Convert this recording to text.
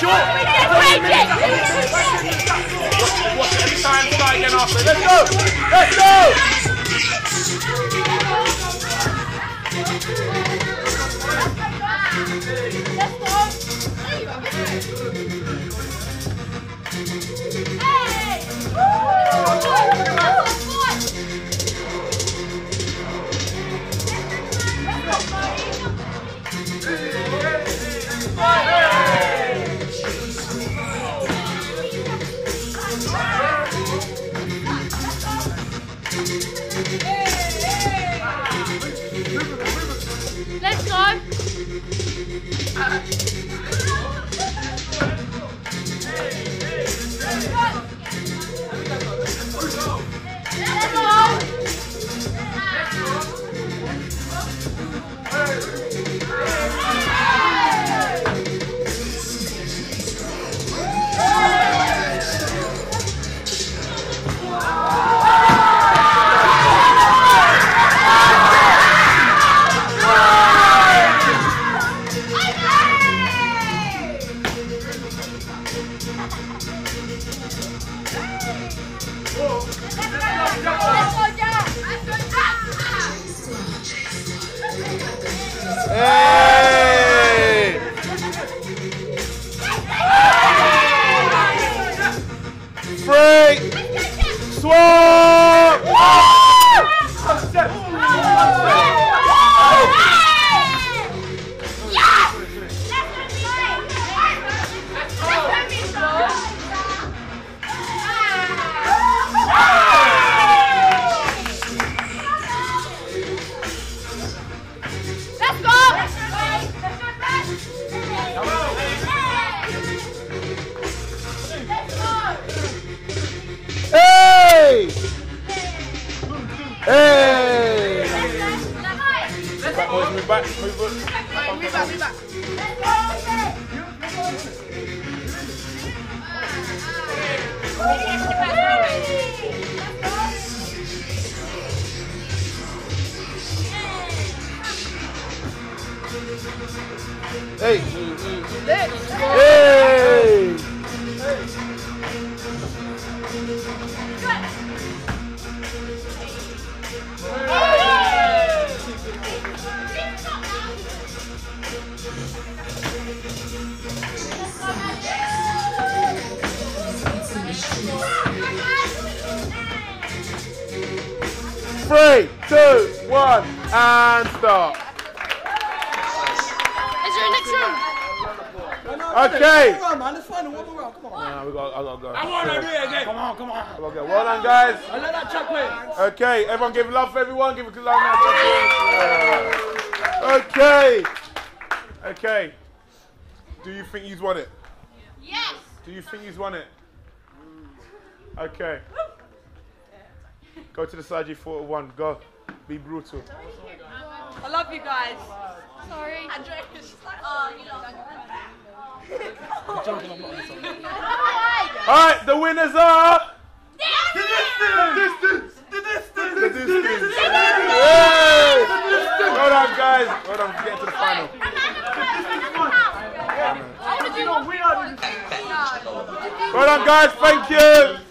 Short. Watch, watch it every time. Start again after. Let's go. Let's go. Hey. Let's go! Hey. Hey. Back, boys, move back. Move back. Hey. Hey. Three, two, one, and start. Is there a next round? Okay. One more round, man. Let's find a one more round. Come on. Nah, we got, I gotta go. I want to do it again. Come on, come on. I gotta. Well done, guys. I let that chap win. Okay, everyone give love for everyone. Give a good love now. Okay. Okay. Do you think he's won it? Yes. Do you think he's won it? Okay. Go to the side you thought of one. Go. Be brutal. I love you guys. Sorry. Alright, the winners are. The distance. The distance. The distance! The distance! Yay! Well done, guys. Well done. Get to the final. Well done, guys. Thank you.